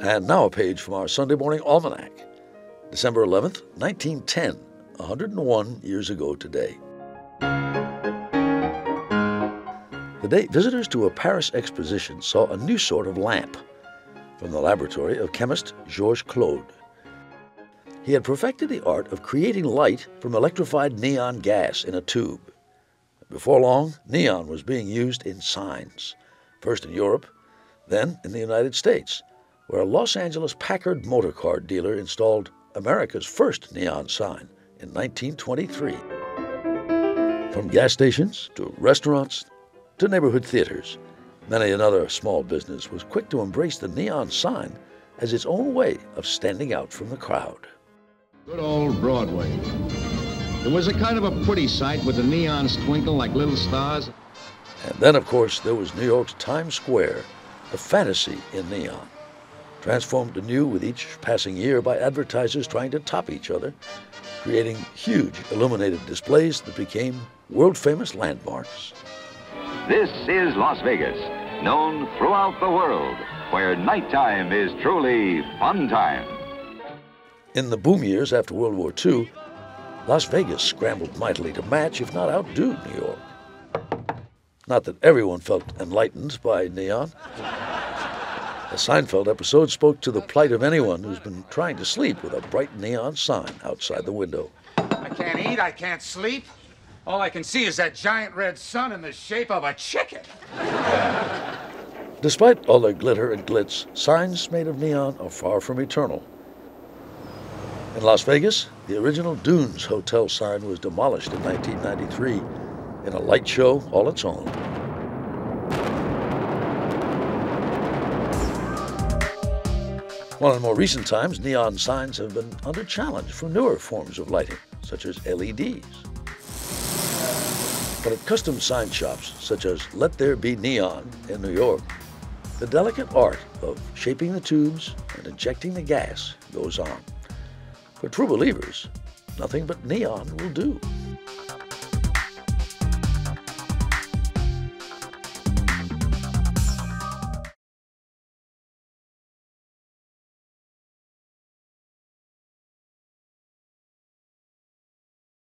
And now a page from our Sunday morning almanac. December 11th, 1910, 101 years ago today. The day visitors to a Paris exposition saw a new sort of lamp from the laboratory of chemist Georges Claude. He had perfected the art of creating light from electrified neon gas in a tube. Before long, neon was being used in signs, first in Europe, then in the United States, where a Los Angeles Packard motor car dealer installed America's first neon sign in 1923. From gas stations to restaurants to neighborhood theaters, many another small business was quick to embrace the neon sign as its own way of standing out from the crowd. Good old Broadway. It was a kind of a pretty sight with the neons twinkle like little stars. And then, of course, there was New York's Times Square, a fantasy in neon, transformed anew with each passing year by advertisers trying to top each other, creating huge illuminated displays that became world famous landmarks. This is Las Vegas, known throughout the world, where nighttime is truly fun time. In the boom years after World War II, Las Vegas scrambled mightily to match, if not outdo, New York. Not that everyone felt enlightened by neon. The Seinfeld episode spoke to the plight of anyone who's been trying to sleep with a bright neon sign outside the window. I can't eat, I can't sleep. All I can see is that giant red sun in the shape of a chicken. Despite all their glitter and glitz, signs made of neon are far from eternal. In Las Vegas, the original Dunes Hotel sign was demolished in 1993 in a light show all its own. While in more recent times, neon signs have been under challenge from newer forms of lighting, such as LEDs. But at custom sign shops, such as Let There Be Neon in New York, the delicate art of shaping the tubes and injecting the gas goes on. For true believers, nothing but neon will do.